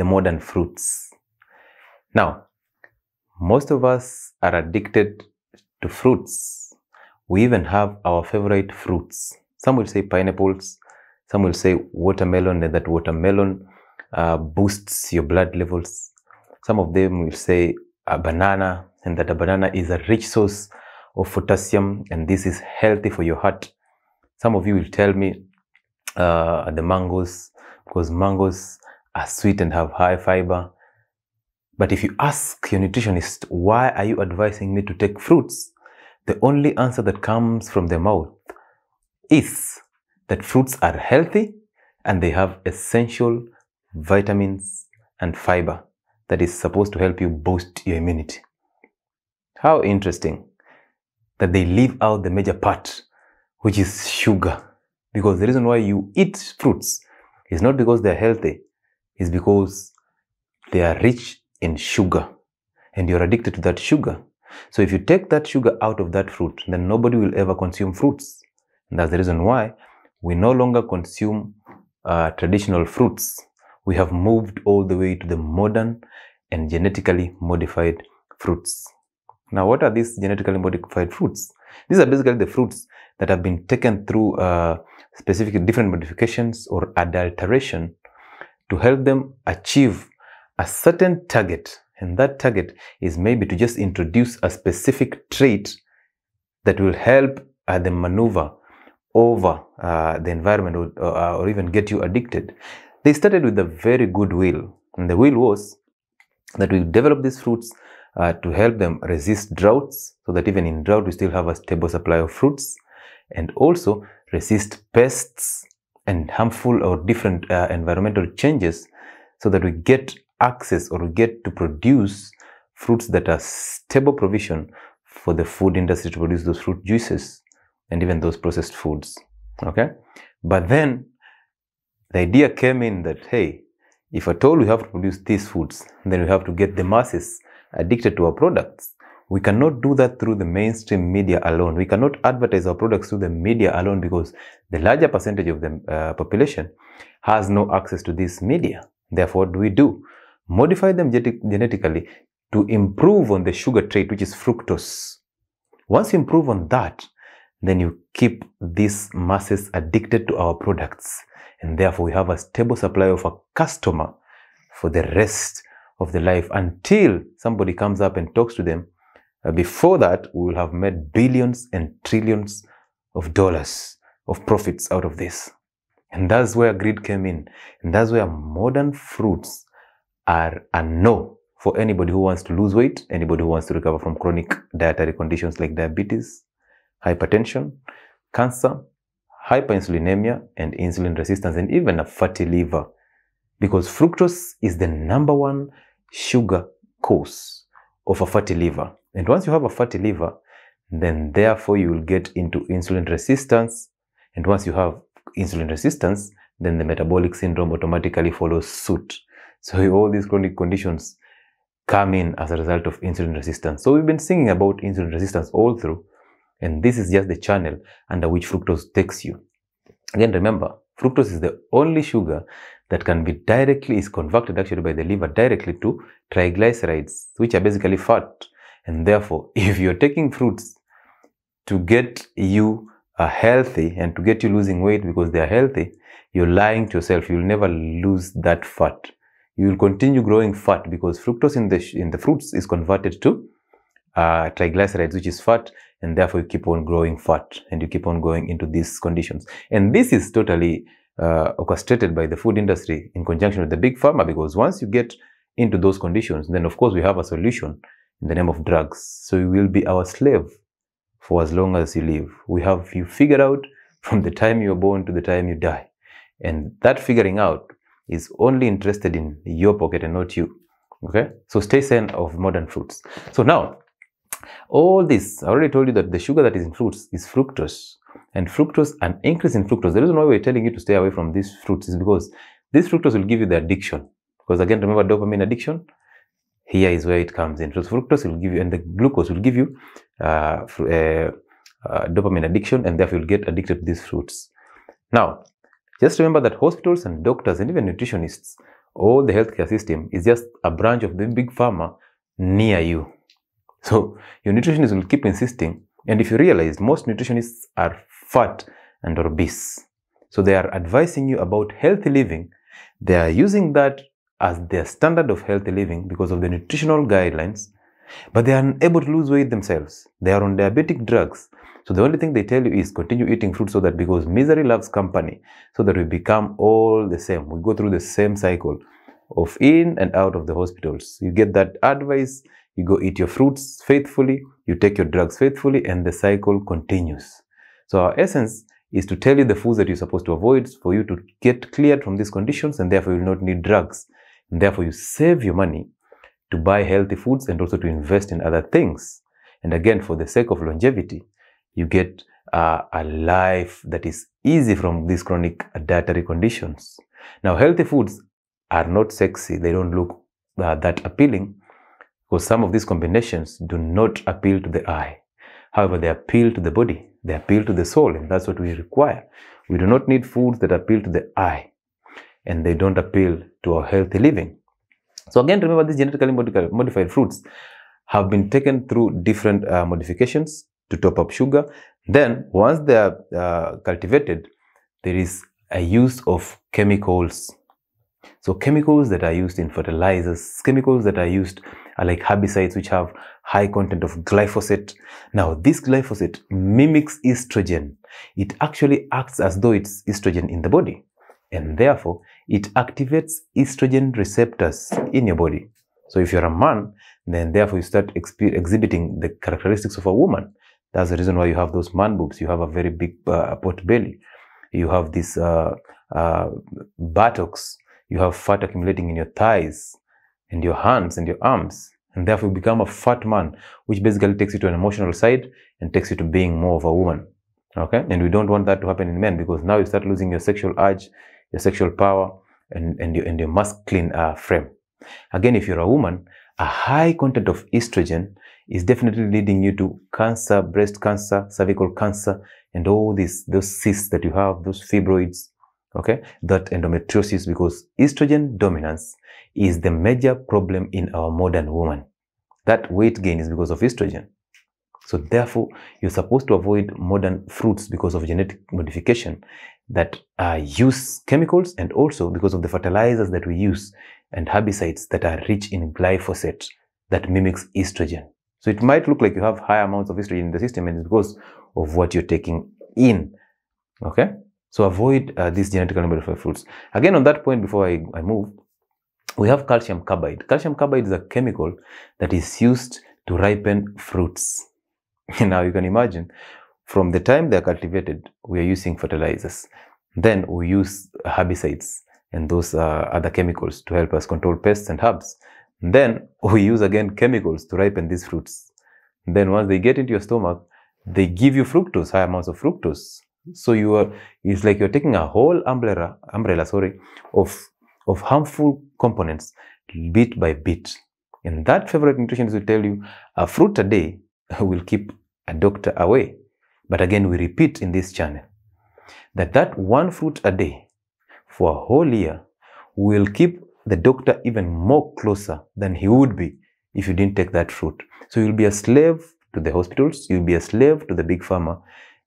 the modern fruits. Now, most of us are addicted to fruits. We even have our favorite fruits. Some will say pineapples, some will say watermelon, and that watermelon uh, boosts your blood levels. Some of them will say a banana, and that a banana is a rich source of potassium, and this is healthy for your heart. Some of you will tell me uh, the mangoes, because mangoes are sweet and have high fiber. But if you ask your nutritionist, why are you advising me to take fruits? The only answer that comes from their mouth is that fruits are healthy and they have essential vitamins and fiber that is supposed to help you boost your immunity. How interesting that they leave out the major part, which is sugar. Because the reason why you eat fruits is not because they're healthy, it's because they are rich in sugar and you're addicted to that sugar. So if you take that sugar out of that fruit, then nobody will ever consume fruits. And that's the reason why we no longer consume uh, traditional fruits. We have moved all the way to the modern and genetically modified fruits. Now, what are these genetically modified fruits? These are basically the fruits that have been taken through uh, specific different modifications or adulteration to help them achieve a certain target. And that target is maybe to just introduce a specific trait that will help uh, them maneuver over uh, the environment or, uh, or even get you addicted. They started with a very good will. And the will was that we develop these fruits uh, to help them resist droughts so that even in drought we still have a stable supply of fruits and also resist pests and harmful or different uh, environmental changes so that we get access or we get to produce fruits that are stable provision for the food industry to produce those fruit juices and even those processed foods okay? But then the idea came in that hey if at all we have to produce these foods then we have to get the masses addicted to our products we cannot do that through the mainstream media alone. We cannot advertise our products through the media alone because the larger percentage of the uh, population has no access to this media. Therefore, what do we do? Modify them genetically to improve on the sugar trait, which is fructose. Once you improve on that, then you keep these masses addicted to our products. And therefore, we have a stable supply of a customer for the rest of the life until somebody comes up and talks to them Uh, before that, we will have made billions and trillions of dollars of profits out of this. And that's where greed came in. And that's where modern fruits are a no for anybody who wants to lose weight, anybody who wants to recover from chronic dietary conditions like diabetes, hypertension, cancer, hyperinsulinemia, and insulin resistance, and even a fatty liver. Because fructose is the number one sugar cause of a fatty liver. And once you have a fatty liver, then therefore you will get into insulin resistance. And once you have insulin resistance, then the metabolic syndrome automatically follows suit. So all these chronic conditions come in as a result of insulin resistance. So we've been singing about insulin resistance all through. And this is just the channel under which fructose takes you. Again, remember, fructose is the only sugar that can be directly, is converted actually by the liver directly to triglycerides, which are basically fat. And therefore, if you're taking fruits to get you uh, healthy and to get you losing weight because they are healthy, you're lying to yourself. You'll never lose that fat. You will continue growing fat because fructose in the in the fruits is converted to uh, triglycerides, which is fat, and therefore you keep on growing fat and you keep on going into these conditions. And this is totally uh, orchestrated by the food industry in conjunction with the big pharma because once you get into those conditions, then of course we have a solution in the name of drugs. So you will be our slave for as long as you live. We have you figured out from the time you're born to the time you die. And that figuring out is only interested in your pocket and not you. Okay? So stay sane of modern fruits. So now, all this, I already told you that the sugar that is in fruits is fructose. And fructose, an increase in fructose, the reason why we're telling you to stay away from these fruits is because this fructose will give you the addiction. Because again, remember dopamine addiction? Here is where it comes in. So fructose will give you, and the glucose will give you uh, uh, uh, dopamine addiction, and therefore you'll get addicted to these fruits. Now, just remember that hospitals and doctors and even nutritionists all the healthcare system is just a branch of the big pharma near you. So your nutritionist will keep insisting. And if you realize most nutritionists are fat and obese. So they are advising you about healthy living. They are using that as their standard of healthy living because of the nutritional guidelines, but they are unable to lose weight themselves. They are on diabetic drugs. So the only thing they tell you is continue eating fruit so that because misery loves company, so that we become all the same. We go through the same cycle of in and out of the hospitals. You get that advice, you go eat your fruits faithfully, you take your drugs faithfully, and the cycle continues. So our essence is to tell you the foods that you're supposed to avoid for you to get cleared from these conditions and therefore you will not need drugs. And therefore you save your money to buy healthy foods and also to invest in other things. And again, for the sake of longevity, you get uh, a life that is easy from these chronic dietary conditions. Now, healthy foods are not sexy. They don't look uh, that appealing because some of these combinations do not appeal to the eye. However, they appeal to the body. They appeal to the soul, and that's what we require. We do not need foods that appeal to the eye, and they don't appeal to our healthy living. So again, remember these genetically modified fruits have been taken through different uh, modifications to top up sugar. Then once they are uh, cultivated, there is a use of chemicals. So chemicals that are used in fertilizers, chemicals that are used are like herbicides which have high content of glyphosate. Now this glyphosate mimics estrogen. It actually acts as though it's estrogen in the body and therefore it activates estrogen receptors in your body. So if you're a man, then therefore you start exhibiting the characteristics of a woman. That's the reason why you have those man boobs. You have a very big uh, pot belly. You have this uh, uh, buttocks. You have fat accumulating in your thighs and your hands and your arms. And therefore you become a fat man, which basically takes you to an emotional side and takes you to being more of a woman. Okay. And we don't want that to happen in men because now you start losing your sexual urge, your sexual power, and, and, your, and your masculine uh, frame. Again, if you're a woman, a high content of estrogen is definitely leading you to cancer, breast cancer, cervical cancer, and all these those cysts that you have, those fibroids, okay, that endometriosis, because estrogen dominance is the major problem in our modern woman. That weight gain is because of estrogen. So therefore, you're supposed to avoid modern fruits because of genetic modification that uh, use chemicals and also because of the fertilizers that we use and herbicides that are rich in glyphosate that mimics estrogen. So it might look like you have high amounts of estrogen in the system and it's because of what you're taking in. Okay? So avoid uh, these genetically modified fruits. Again, on that point, before I, I move, we have calcium carbide. Calcium carbide is a chemical that is used to ripen fruits. now you can imagine from the time they're cultivated, we are using fertilizers. Then we use herbicides and those uh, other chemicals to help us control pests and herbs. Then we use again chemicals to ripen these fruits. Then once they get into your stomach, they give you fructose, high amounts of fructose. So you are, it's like you're taking a whole umbrella, umbrella, sorry, of, of harmful components bit by bit. And that favorite nutritionist will tell you a fruit a day will keep a doctor away. But again, we repeat in this channel that that one fruit a day for a whole year will keep the doctor even more closer than he would be if you didn't take that fruit. So you'll be a slave to the hospitals, you'll be a slave to the big pharma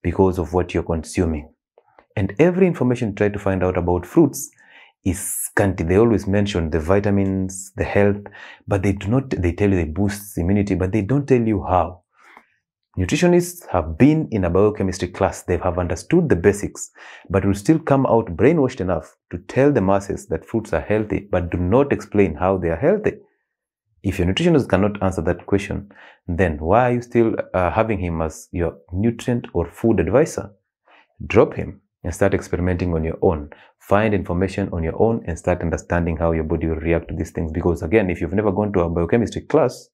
because of what you're consuming. And every information you try to find out about fruits is scanty. They always mention the vitamins, the health, but they do not, they tell you they boost immunity, but they don't tell you how. Nutritionists have been in a biochemistry class, they have understood the basics, but will still come out brainwashed enough to tell the masses that fruits are healthy, but do not explain how they are healthy. If your nutritionist cannot answer that question, then why are you still uh, having him as your nutrient or food advisor? Drop him and start experimenting on your own. Find information on your own and start understanding how your body will react to these things. Because again, if you've never gone to a biochemistry class,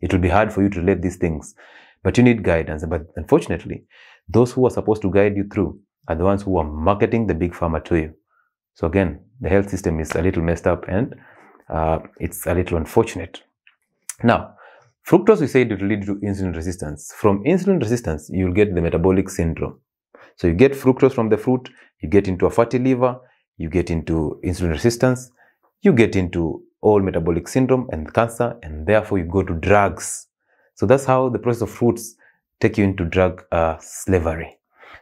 it will be hard for you to relate these things. But you need guidance. But unfortunately, those who are supposed to guide you through are the ones who are marketing the big pharma to you. So again, the health system is a little messed up and uh, it's a little unfortunate. Now, fructose, we said it will lead to insulin resistance. From insulin resistance, you'll get the metabolic syndrome. So you get fructose from the fruit, you get into a fatty liver, you get into insulin resistance, you get into all metabolic syndrome and cancer, and therefore you go to drugs. So that's how the process of fruits take you into drug uh, slavery.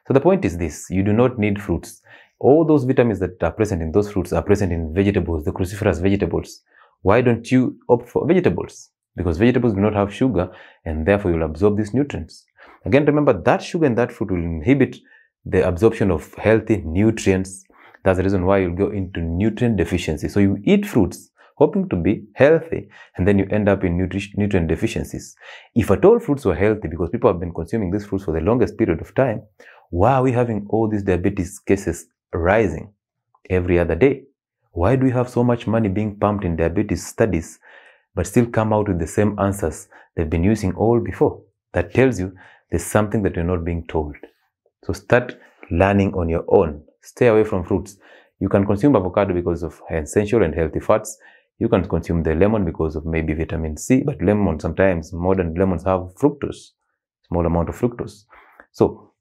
So the point is this, you do not need fruits. All those vitamins that are present in those fruits are present in vegetables, the cruciferous vegetables. Why don't you opt for vegetables? Because vegetables do not have sugar and therefore you'll absorb these nutrients. Again, remember that sugar in that fruit will inhibit the absorption of healthy nutrients. That's the reason why you'll go into nutrient deficiency. So you eat fruits hoping to be healthy and then you end up in nutri nutrient deficiencies. If at all fruits were healthy because people have been consuming these fruits for the longest period of time, why are we having all these diabetes cases rising every other day? Why do we have so much money being pumped in diabetes studies but still come out with the same answers they've been using all before? That tells you there's something that you're not being told. So start learning on your own. Stay away from fruits. You can consume avocado because of essential and healthy fats. You can consume the lemon because of maybe vitamin C, but lemon sometimes modern lemons have fructose, small amount of fructose. So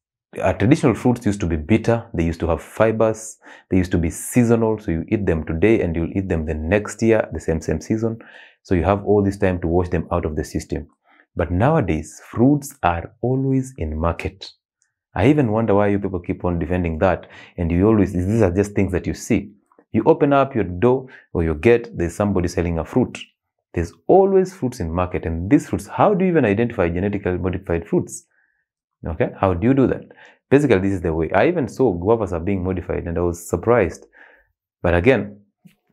uh, traditional fruits used to be bitter. They used to have fibers. They used to be seasonal. So you eat them today and you'll eat them the next year, the same, same season. So you have all this time to wash them out of the system. But nowadays, fruits are always in market. I even wonder why you people keep on defending that. And you always, these are just things that you see. You open up your door or your gate, there's somebody selling a fruit. There's always fruits in market. And these fruits, how do you even identify genetically modified fruits? Okay, how do you do that? Basically, this is the way. I even saw guavas are being modified and I was surprised. But again,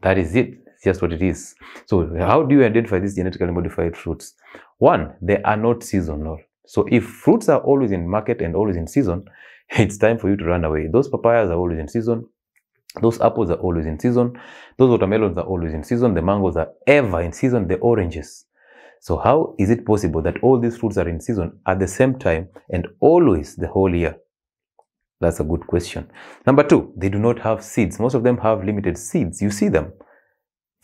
that is it. Just what it is. So how do you identify these genetically modified fruits? One, they are not seasonal. So if fruits are always in market and always in season, it's time for you to run away. Those papayas are always in season. Those apples are always in season. Those watermelons are always in season. The mangoes are ever in season. The oranges. So how is it possible that all these fruits are in season at the same time and always the whole year? That's a good question. Number two, they do not have seeds. Most of them have limited seeds. You see them.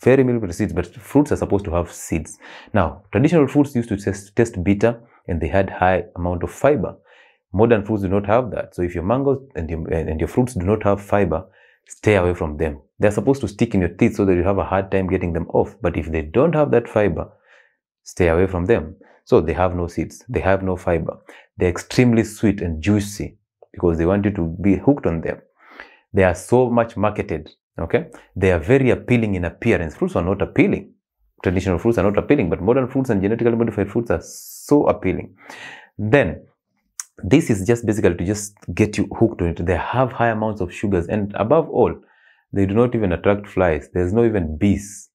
Very limited seeds, but fruits are supposed to have seeds. Now, traditional fruits used to test bitter and they had high amount of fiber. Modern fruits do not have that. So if your mangoes and your, and your fruits do not have fiber, stay away from them. They're supposed to stick in your teeth so that you have a hard time getting them off. But if they don't have that fiber, stay away from them. So they have no seeds, they have no fiber. They're extremely sweet and juicy because they want you to be hooked on them. They are so much marketed. Okay, they are very appealing in appearance. Fruits are not appealing. Traditional fruits are not appealing, but modern fruits and genetically modified fruits are so appealing. Then this is just basically to just get you hooked on it. They have high amounts of sugars, and above all, they do not even attract flies. There's no even bees.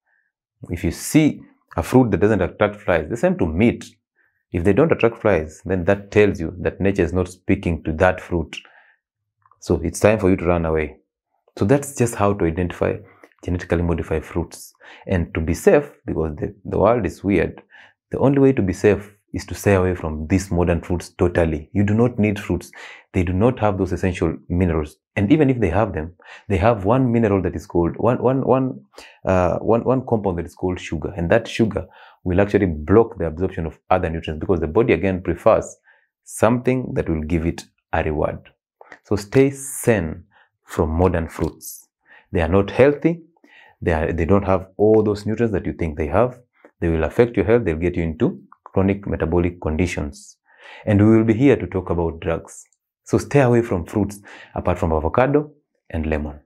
If you see a fruit that doesn't attract flies, the same to meat. If they don't attract flies, then that tells you that nature is not speaking to that fruit. So it's time for you to run away. So that's just how to identify genetically modified fruits. And to be safe, because the, the world is weird, the only way to be safe is to stay away from these modern fruits totally. You do not need fruits. They do not have those essential minerals. And even if they have them, they have one mineral that is called, one, one, one, uh, one, one compound that is called sugar. And that sugar will actually block the absorption of other nutrients because the body again prefers something that will give it a reward. So stay sane from modern fruits. They are not healthy. They, are, they don't have all those nutrients that you think they have. They will affect your health. They'll get you into chronic metabolic conditions. And we will be here to talk about drugs. So stay away from fruits apart from avocado and lemon.